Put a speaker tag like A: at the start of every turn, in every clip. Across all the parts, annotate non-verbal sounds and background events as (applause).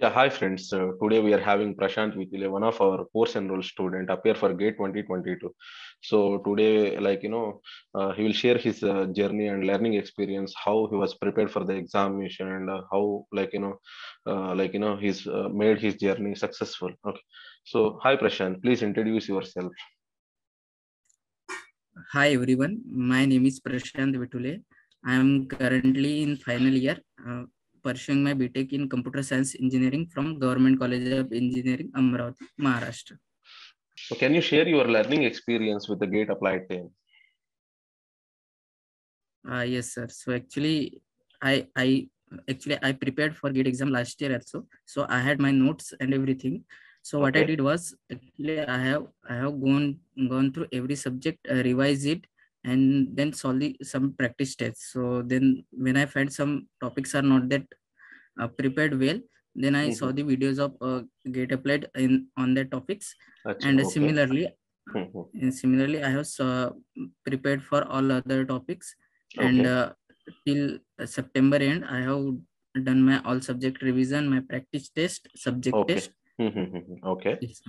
A: Yeah, hi friends. Uh, today we are having Prashant Vithule, one of our course enrolled student, appear for GATE 2022. So today, like you know, uh, he will share his uh, journey and learning experience, how he was prepared for the examination, and uh, how, like you know, uh, like you know, he's uh, made his journey successful. Okay. So hi Prashant, please introduce yourself.
B: Hi everyone, my name is Prashant Vithule. I am currently in final year. Pursuing my BTech in Computer Science Engineering from Government College of Engineering, Amravati, Maharashtra.
A: So can you share your learning experience with the GATE applied team?
B: Uh, yes, sir. So actually, I I actually I prepared for GATE exam last year also. So I had my notes and everything. So what
A: Okay.
B: I did was actually I have I have gone gone through every subject, uh, revise it, and then solve the, some practice tests. So then when I find some topics are not that uh, prepared well, then I saw
A: Mhm.
B: the videos of uh, GATE Applied in on the topics, and
A: okay.
B: similarly,
A: Mhm.
B: and similarly I have uh, prepared for all other topics, and uh, till September end I have done my all subject revision, my practice test, subject
A: Okay.
B: test.
A: Mhm. Okay.
B: Yes,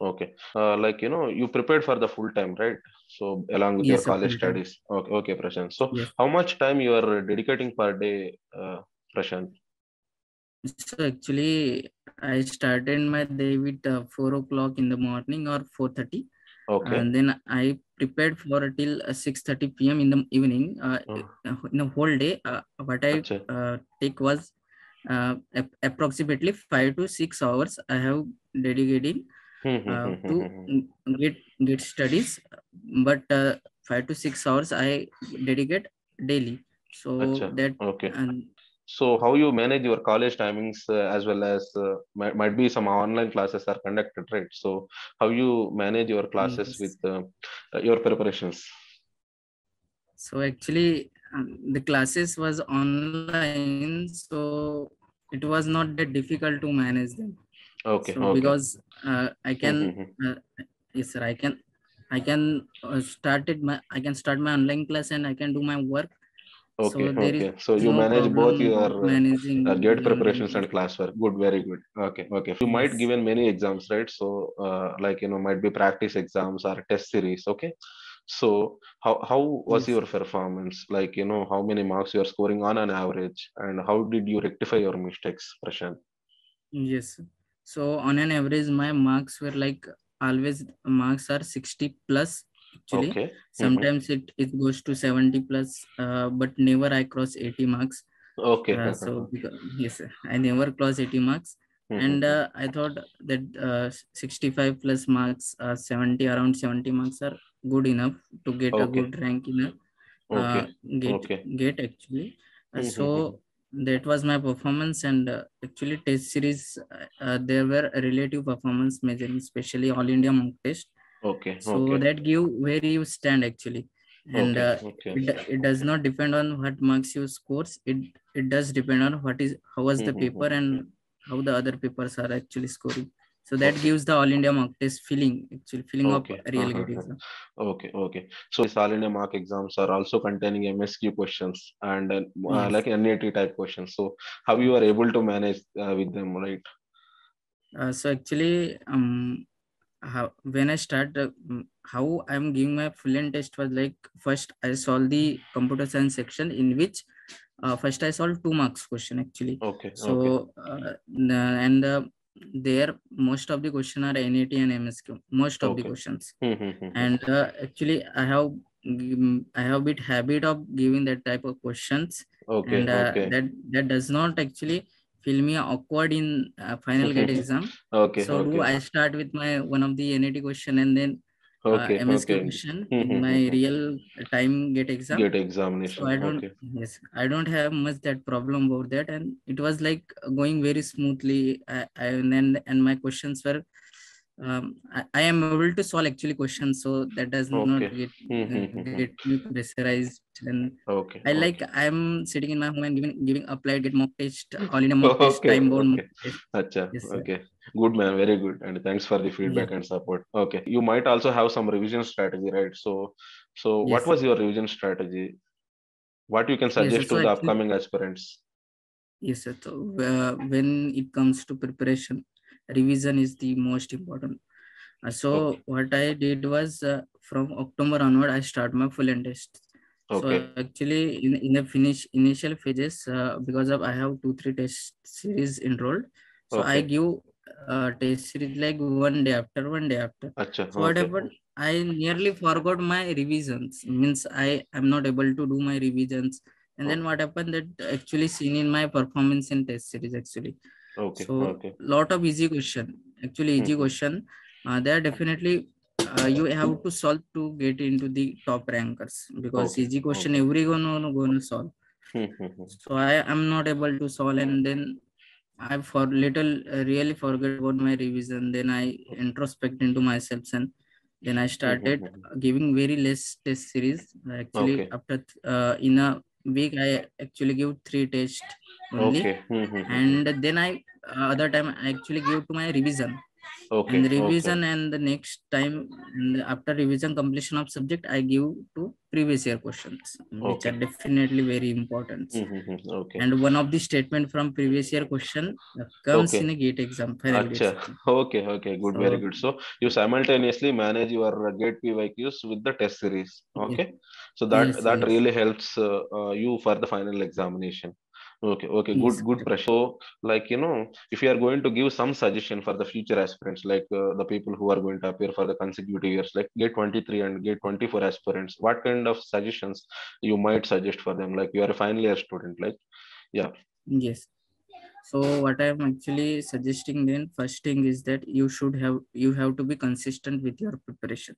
A: Okay. Uh, like, you know, you prepared for the full time, right? So along with your
B: yes, sir,
A: college studies. Okay, okay, Prashant. So
B: Yes.
A: how much time you are dedicating per day, uh, Prashant?
B: So actually, I started my day with uh, four o'clock in the morning or four thirty,
A: Okay.
B: and then I prepared for till uh, six thirty p.m. in the evening. Uh,
A: Oh.
B: in the whole day, uh, what I uh, take was uh, ap- approximately five to six hours. I have dedicated uh, to get get studies, but uh, five to six hours I dedicate daily. So
A: Acha.
B: that
A: Okay.
B: and
A: So how you manage your college timings uh, as well as uh, might, might be some online classes are conducted, right? So how you manage your classes
B: yes.
A: with uh, uh, your preparations?
B: So actually, um, the classes was online, so it was not that difficult to manage them.
A: Okay.
B: So
A: Okay.
B: because uh, I can,
A: Mhm.
B: uh, yes sir, I can, I can uh, started my, I can start my online class and I can do my work.
A: Okay,
B: So
A: okay. So you
B: no
A: manage both your uh,
B: managing
A: uh, gate preparations
B: class.
A: and classwork. Good, very good. Okay, okay. You might given many exams, right? So, uh, like you know, might be practice exams or test series. Okay. So, how how was
B: yes,
A: your performance? Like you know, how many marks you are scoring on an average, and how did you rectify your mistakes, Prashant?
B: yes. So on an average, my marks were like always marks are 60 plus actually.
A: Okay. Mm-hmm.
B: Sometimes it, it goes to 70 plus, uh, but never I cross 80 marks.
A: Okay.
B: Uh, so (laughs) because, yes, I never cross 80 marks. And
A: Mhm.
B: uh, I thought that uh, 65 plus marks, uh, 70 around 70 marks are good enough to get a good rank in a uh,
A: Okay.
B: gate
A: Okay.
B: gate actually.
A: Mhm.
B: so that was my performance and uh, actually test series uh, there were relative performance measuring especially all india mock test
A: Okay.
B: so
A: Okay.
B: that give where you stand actually and
A: Okay.
B: uh,
A: Okay.
B: it, it does not depend on what marks you scores it it does depend on what is how was the paper
A: Mhm.
B: and how the other papers are actually scoring so that
A: Okay.
B: gives the all india mock test feeling actually feeling
A: Okay.
B: of real
A: Uh-huh.
B: gate exam
A: Okay, okay. So these all India mark exams are also containing MSQ questions and uh, uh,
B: yes
A: like NAT type questions. So how you are able to manage uh, with them, right?
B: uh, so actually um how when I start uh, how I'm giving my fluent test was like first I solved the computer science section in which uh, first I solved two marks question actually.
A: Okay, okay.
B: So uh, and uh, there most of the question are NAT and MSQ most of the questions
A: Mm-hmm.
B: and uh, actually I have I have bit habit of giving that type of questions
A: Okay,
B: and uh,
A: okay.
B: that that does not actually feel me awkward in uh, final gate exam
A: Okay,
B: so do. I start with my one of the NAT question and then uh,
A: Okay,
B: MSQ
A: okay.
B: question in my real time gate exam.
A: Get
B: So
A: examination.
B: I don't
A: Okay.
B: yes I don't have much that problem about that and it was like going very smoothly. I, I and then and my questions were um, I, I am able to solve actually questions so that does not get
A: Mm-hmm.
B: get me pressurized and
A: Okay,
B: I like
A: okay.
B: I'm sitting in my home and giving giving applied gate mock test all in a mock (laughs) test
A: Okay,
B: time bound
A: okay.
B: test. Yes,
A: okay. Good man, very good. And thanks for the
B: Yes,
A: feedback and support. Okay. You might also have some revision strategy, right? So so what was your revision strategy? What you can
B: yes.
A: suggest
B: So
A: to the
B: actually,
A: upcoming aspirants?
B: yes sir so uh, when it comes to preparation revision is the most important uh, so
A: Okay.
B: what i did was uh, from october onward i start my full test
A: Okay.
B: so actually in, in the finish initial phases uh, because of i have two three test series enrolled so i
A: Okay.
B: give uh, test series like one day after one day after
A: Acha.
B: so what happened i nearly forgot my revisions means i am not able to do my revisions and then what happened that actually seen in my performance in test series actually
A: Okay.
B: so
A: Okay.
B: lot of easy question actually easy
A: Mhm.
B: question uh, they are definitely uh, you have to solve to get into the top rankers because
A: Okay,
B: easy question
A: okay.
B: everyone going to solve
A: Hmm, hmm, hmm.
B: so i am not able to solve and then i for little uh, really forget about my revision then i introspect into myself and then i started giving very less test series actually
A: Okay.
B: after uh, in a week i actually give three tests only
A: Okay. Hmm, hmm, hmm.
B: and then i uh, other time i actually give to my revision
A: Okay.
B: and the
A: Okay.
B: revision and the next time after revision completion of subject i give to previous year questions which
A: Okay.
B: are definitely very important
A: Hmm, hmm, hmm. Okay.
B: and one of the statement from previous year question comes
A: Okay.
B: in a gate exam final gate exam. (laughs)
A: Okay. Okay. Good. Very good. So you simultaneously manage your uh, gate PYQs with the test series. Okay. So that
B: Yes,
A: that
B: yes.
A: really helps uh, uh, you for the final examination. Okay. Okay. Good. Good. Pressure. So like you know, if you are going to give some suggestion for the future aspirants, like uh, the people who are going to appear for the consecutive years, like gate 23 and gate 24 aspirants, what kind of suggestions you might suggest for them? Like you are a final year student, like yeah.
B: yes so what i am actually suggesting then first thing is that you should have you have to be consistent with your preparation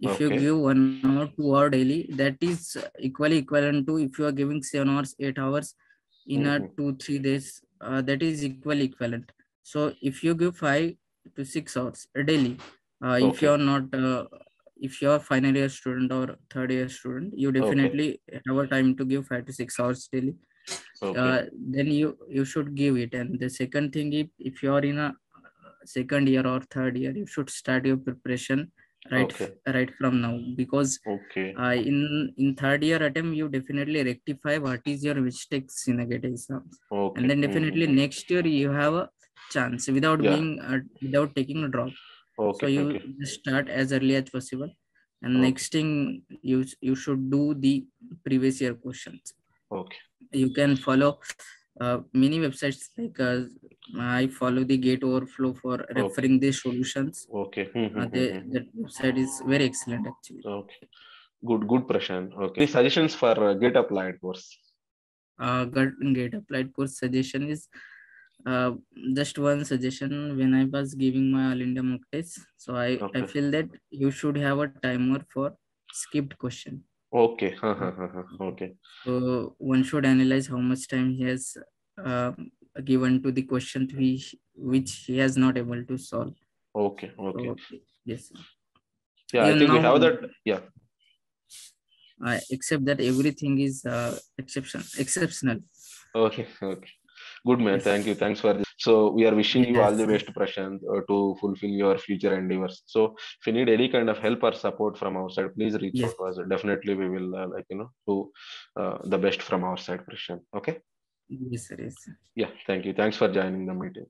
B: if you give one hour two hour daily that is equally equivalent to if you are giving seven hours eight hours in a
A: Mhm.
B: two three days uh, that is equal equivalent. So if you give five to six hours daily uh, if you are not uh, if you are final year student or third year student you definitely have a time to give five to six hours daily.
A: Okay.
B: uh, then you you should give it. And the second thing if, if you are in a second year or third year you should start your preparation right
A: Okay.
B: right from now because
A: okay.
B: uh, in in third year attempt you definitely rectify what is your mistakes in a gate exam
A: Okay.
B: and then definitely next year you have a chance without
A: Yeah.
B: being uh, without taking a drop
A: Okay.
B: so you
A: okay.
B: start as early as possible and next thing you you should do the previous year questions
A: Okay.
B: you can follow uh, many websites like uh, i follow the gate overflow for referring the solutions
A: Okay. Mhm,
B: uh, they,
A: mhm, mhm.
B: that website is very excellent actually
A: Okay. Good. Good, Prashant. Okay. Any suggestions for uh, GATE Applied course?
B: uh, GATE applied course suggestion is uh, just one suggestion when I was giving my All India mock test. So I, I feel that you should have a timer for skipped question.
A: Okay. (laughs) Okay.
B: So one should analyze how much time he has uh, given to the question which, which he has not able to solve.
A: Okay. Okay.
B: So, yes.
A: Yeah, I
B: Even
A: think we
B: now-
A: have that. Yeah.
B: I accept that everything is uh, exception exceptional.
A: Okay. Okay. Good man.
B: Yes.
A: Thank you. Thanks for this. So we are wishing you all the best, Prashant, uh, to fulfill your future endeavors. So if you need any kind of help or support from our side, please reach
B: Yes.
A: out to us. Definitely, we will uh, like you know do uh, the best from our side, Prashant. Okay.
B: Yes, sir. Yes.
A: Yeah. Thank you. Thanks for joining the meeting.